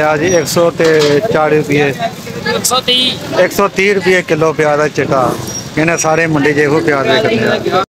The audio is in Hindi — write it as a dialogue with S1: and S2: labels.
S1: प्याज एक सौ चाली रुपये। एक सौ तीह रुपये किलो प्याज है चिट्टा। इन्हें सारे मंडी जो प्याज